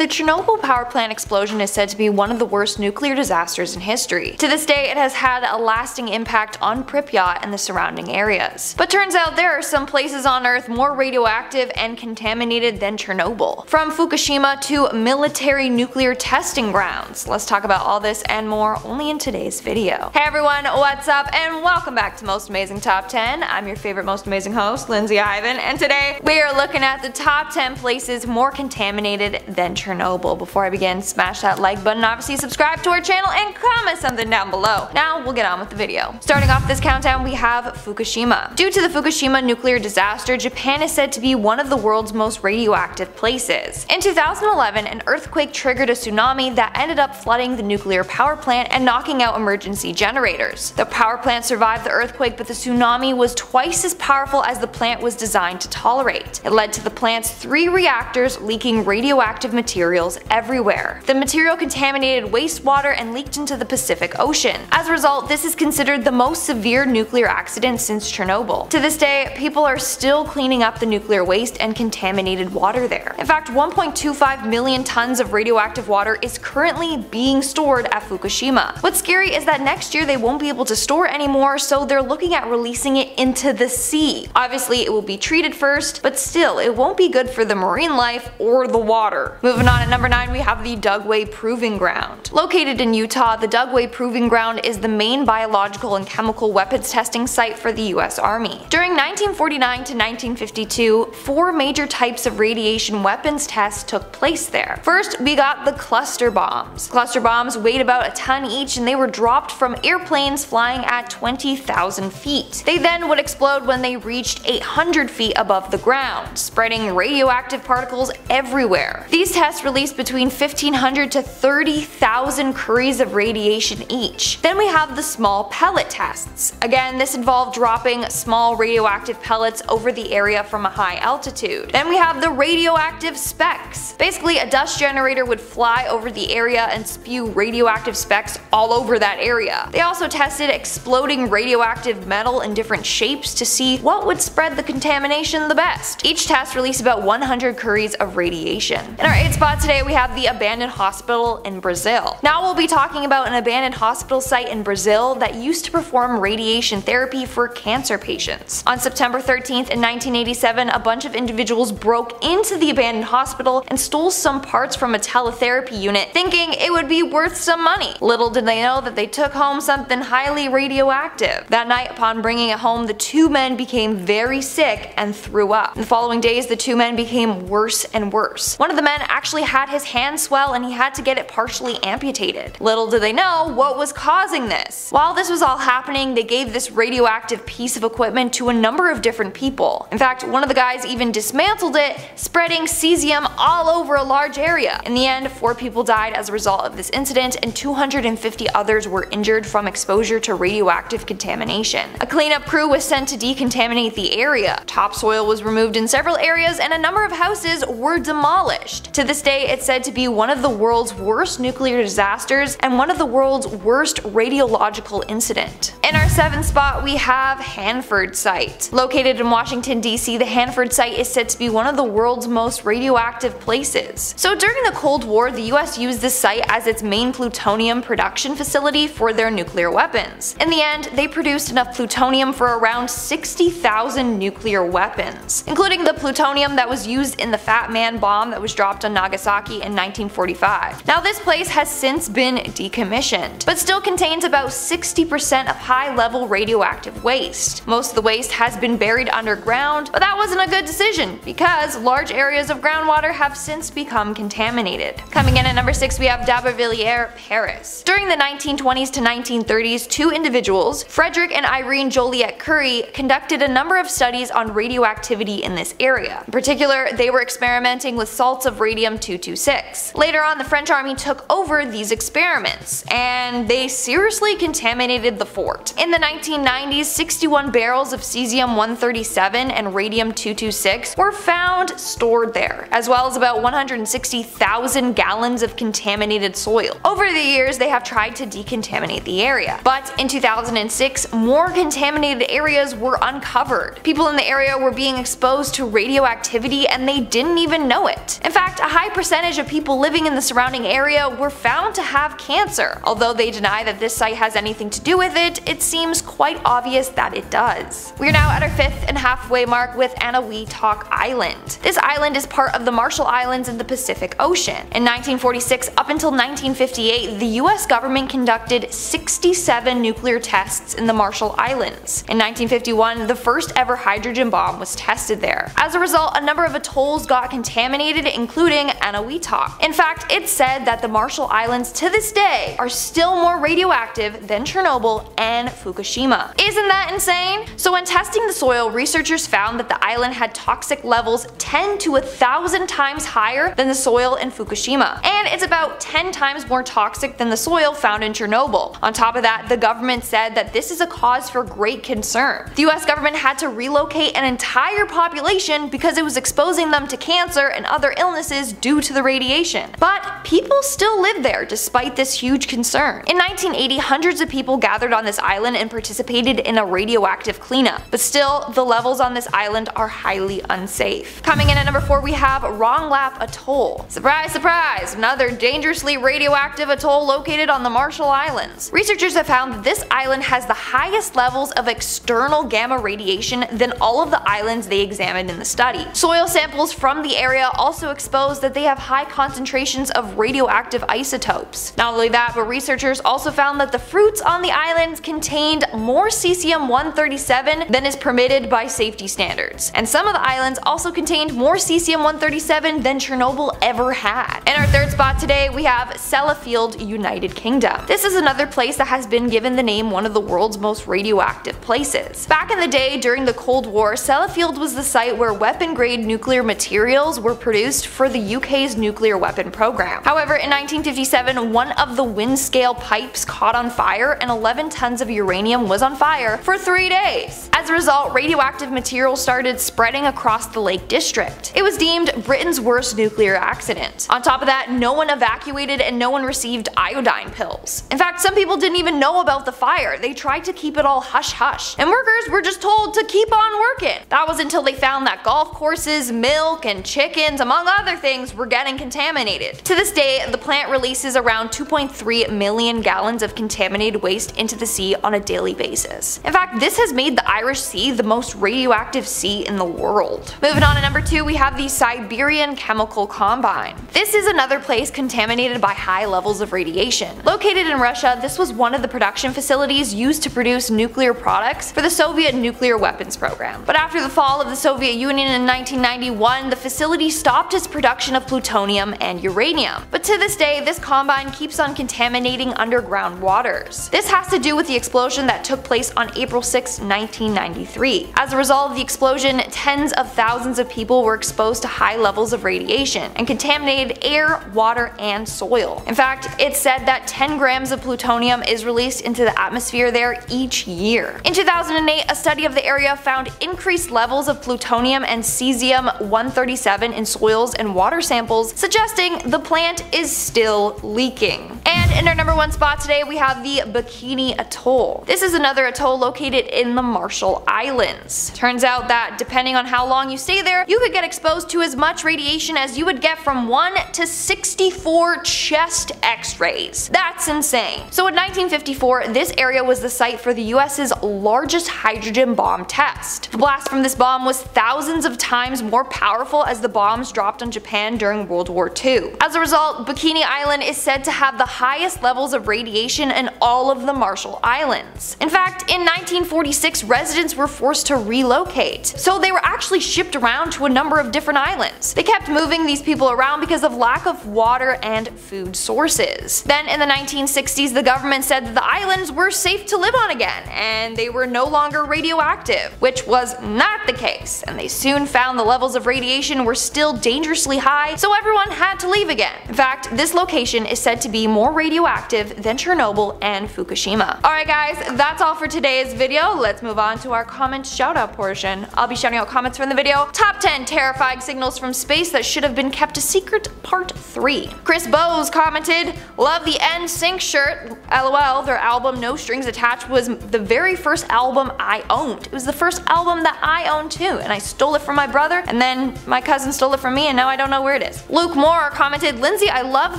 The Chernobyl power plant explosion is said to be one of the worst nuclear disasters in history. To this day, it has had a lasting impact on Pripyat and the surrounding areas. But turns out there are some places on Earth more radioactive and contaminated than Chernobyl. From Fukushima to military nuclear testing grounds. Let's talk about all this and more only in today's video. Hey everyone, what's up and welcome back to Most Amazing Top 10. I'm your favorite most amazing host, Lindsay Ivan, and today we are looking at the top 10 places more contaminated than Chernobyl. Before I begin, smash that like button, obviously subscribe to our channel, and comment something down below. Now we'll get on with the video. Starting off this countdown, we have Fukushima. Due to the Fukushima nuclear disaster, Japan is said to be one of the world's most radioactive places. In 2011, an earthquake triggered a tsunami that ended up flooding the nuclear power plant and knocking out emergency generators. The power plant survived the earthquake, but the tsunami was twice as powerful as the plant was designed to tolerate. It led to the plant's three reactors leaking radioactive material materials everywhere. The material contaminated wastewater and leaked into the Pacific Ocean. As a result, this is considered the most severe nuclear accident since Chernobyl. To this day, people are still cleaning up the nuclear waste and contaminated water there. In fact, 1.25 million tons of radioactive water is currently being stored at Fukushima. What's scary is that next year they won't be able to store anymore, so they're looking at releasing it into the sea. Obviously, it will be treated first, but still, it won't be good for the marine life or the water. Moving on at number 9 we have the Dugway Proving Ground. Located in Utah, the Dugway Proving Ground is the main biological and chemical weapons testing site for the US Army. During 1949 to 1952, four major types of radiation weapons tests took place there. First, we got the cluster bombs. Cluster bombs weighed about a ton each and they were dropped from airplanes flying at 20,000 feet. They then would explode when they reached 800 feet above the ground, spreading radioactive particles everywhere. These tests tests released between 1500 to 30,000 curies of radiation each. Then we have the small pellet tests. Again, this involved dropping small radioactive pellets over the area from a high altitude. Then we have the radioactive specks. Basically, a dust generator would fly over the area and spew radioactive specks all over that area. They also tested exploding radioactive metal in different shapes to see what would spread the contamination the best. Each test released about 100 curies of radiation. In our 8th spot today we have the abandoned hospital in Brazil. Now we'll be talking about an abandoned hospital site in Brazil that used to perform radiation therapy for cancer patients. On September 13th in 1987 a bunch of individuals broke into the abandoned hospital and stole some parts from a teletherapy unit thinking it would be worth some money. Little did they know that they took home something highly radioactive. That night upon bringing it home the two men became very sick and threw up. In the following days the two men became worse and worse. One of the men actually actually had his hand swell and he had to get it partially amputated. Little did they know what was causing this. While this was all happening, they gave this radioactive piece of equipment to a number of different people. In fact, one of the guys even dismantled it, spreading cesium all over a large area. In the end, four people died as a result of this incident and 250 others were injured from exposure to radioactive contamination. A cleanup crew was sent to decontaminate the area. Topsoil was removed in several areas and a number of houses were demolished. To this day it's said to be one of the world's worst nuclear disasters and one of the world's worst radiological incident. In our 7th spot we have Hanford Site. Located in Washington DC, the Hanford Site is said to be one of the world's most radioactive places. So during the Cold War the US used this site as its main plutonium production facility for their nuclear weapons. In the end they produced enough plutonium for around 60,000 nuclear weapons, including the plutonium that was used in the Fat Man bomb that was dropped on Nagasaki Nagasaki in 1945. Now this place has since been decommissioned, but still contains about 60% of high-level radioactive waste. Most of the waste has been buried underground, but that wasn't a good decision because large areas of groundwater have since become contaminated. Coming in at number 6 we have d'Aubervilliers, Paris. During the 1920s to 1930s, two individuals, Frederick and Irene Joliot Curie, conducted a number of studies on radioactivity in this area. In particular, they were experimenting with salts of radium 226. Later on, the French army took over these experiments, and they seriously contaminated the fort. In the 1990s, 61 barrels of cesium-137 and radium-226 were found stored there, as well as about 160,000 gallons of contaminated soil. Over the years, they have tried to decontaminate the area, but in 2006, more contaminated areas were uncovered. People in the area were being exposed to radioactivity and they didn't even know it. In fact, a high high percentage of people living in the surrounding area were found to have cancer. Although they deny that this site has anything to do with it, it seems quite obvious that it does. We are now at our fifth and halfway mark with Enewetak Island. This island is part of the Marshall Islands in the Pacific Ocean. In 1946 up until 1958, the US government conducted 67 nuclear tests in the Marshall Islands. In 1951, the first ever hydrogen bomb was tested there. As a result, a number of atolls got contaminated, including Enewetak. In fact, it's said that the Marshall Islands to this day are still more radioactive than Chernobyl and Fukushima. Isn't that insane? So when testing the soil, researchers found that the island had toxic levels 10 to 1000 times higher than the soil in Fukushima, and it's about 10 times more toxic than the soil found in Chernobyl. On top of that, the government said that this is a cause for great concern. The US government had to relocate an entire population because it was exposing them to cancer and other illnesses due to the radiation. But people still live there despite this huge concern. In 1980, hundreds of people gathered on this island and participated in a radioactive cleanup, but still, the levels on this island are highly unsafe. Coming in at number 4 we have Rongelap Atoll. Surprise surprise, another dangerously radioactive atoll located on the Marshall Islands. Researchers have found that this island has the highest levels of external gamma radiation than all of the islands they examined in the study. Soil samples from the area also exposed that they have high concentrations of radioactive isotopes. Not only that, but researchers also found that the fruits on the islands contained more cesium-137 than is permitted by safety standards. And some of the islands also contained more cesium-137 than Chernobyl ever had. In our third spot today, we have Sellafield, United Kingdom. This is another place that has been given the name one of the world's most radioactive places. Back in the day, during the Cold War, Sellafield was the site where weapon-grade nuclear materials were produced for the UK's nuclear weapon program. However, in 1957, one of the Windscale piles caught on fire and 11 tons of uranium was on fire for three days. As a result, radioactive material started spreading across the Lake District. It was deemed Britain's worst nuclear accident. On top of that, no one evacuated and no one received iodine pills. In fact, some people didn't even know about the fire, they tried to keep it all hush hush, and workers were just told to keep on working. That was until they found that golf courses, milk, and chickens, among other things, were getting contaminated. To this day, the plant releases around 2.3 million gallons of contaminated waste into the sea on a daily basis. In fact, this has made the Irish Sea the most radioactive sea in the world. Moving on to number 2, we have the Siberian Chemical Combine. This is another place contaminated by high levels of radiation. Located in Russia, this was one of the production facilities used to produce nuclear products for the Soviet nuclear weapons program. But after the fall of the Soviet Union in 1991, the facility stopped its production of plutonium and uranium. But to this day, this combine keeps on contaminating underground waters. This has to do with the explosion that took place on April 6, 1993. As a result of the explosion, tens of thousands of people were exposed to high levels of radiation and contaminated air, water, and soil. In fact, it's said that 10 grams of plutonium is released into the atmosphere there each year. In 2008, a study of the area found increased levels of plutonium and cesium-137 in soils and water samples, suggesting the plant is still leaking. And in our number one spot today, we have the Bikini Atoll. This is another atoll located in the Marshall Islands. Turns out that depending on how long you stay there, you could get exposed to as much radiation as you would get from 1 to 64 chest x-rays. That's insane. So in 1954, this area was the site for the US's largest hydrogen bomb test. The blast from this bomb was thousands of times more powerful as the bombs dropped on Japan during World War II. As a result, Bikini Island is said to have the highest levels of radiation in all of the Marshall Islands. In fact, in 1946, residents were forced to relocate, so they were actually shipped around to a number of different islands. They kept moving these people around because of lack of water and food sources. Then in the 1960s, the government said that the islands were safe to live on again, and they were no longer radioactive, which was not the case, and they soon found the levels of radiation were still dangerously high, so everyone had to leave again. In fact, this location is said to be more radioactive than Chernobyl and Fukushima. Alright guys, that's all for today's video. Let's move on to our comment shoutout portion. I'll be shouting out comments from the video. Top 10 terrifying signals from space that should have been kept a secret part 3. Chris Bowes commented, love the NSYNC shirt. LOL, their album No Strings Attached was the very first album I owned. It was the first album that I owned too, and I stole it from my brother, and then my cousin stole it from me, and now I don't know where it is. Luke Moore commented, Lindsay, I love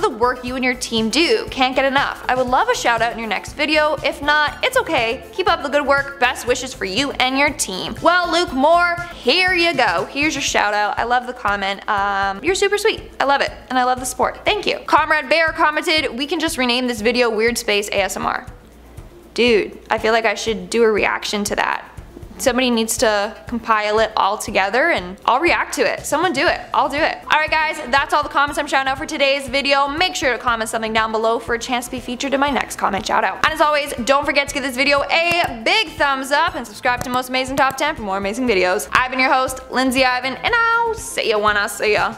the work you and your team do. Can't get enough. I would love a shout out in your next video. If not, it's okay. Keep up the good work. Best wishes for you and your team. Well, Luke Moore, here you go. Here's your shout out. I love the comment. Um, you're super sweet. I love it, and I love the support. Thank you. Comrade Bear commented, we can just rename this video Weird Space ASMR. Dude, I feel like I should do a reaction to that. Somebody needs to compile it all together and I'll react to it. Someone do it. I'll do it. Alright guys, that's all the comments I'm shouting out for today's video. Make sure to comment something down below for a chance to be featured in my next comment shout out. And as always, don't forget to give this video a big thumbs up and subscribe to Most Amazing Top 10 for more amazing videos. I've been your host, Lindsay Ivan, and I'll see you when I see ya.